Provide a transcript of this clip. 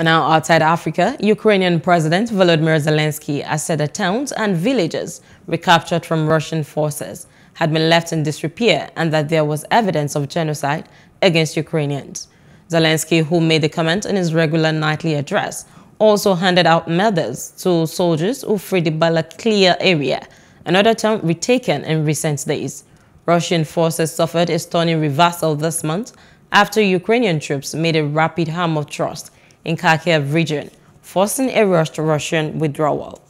Now outside Africa, Ukrainian President Volodymyr Zelensky has said that towns and villages recaptured from Russian forces had been left in disrepair and that there was evidence of genocide against Ukrainians. Zelensky, who made the comment in his regular nightly address, also handed out medals to soldiers who freed the Balaklia area, another town retaken in recent days. Russian forces suffered a stunning reversal this month after Ukrainian troops made a rapid arm of trust in Kharkiv region, forcing a rushed Russian withdrawal.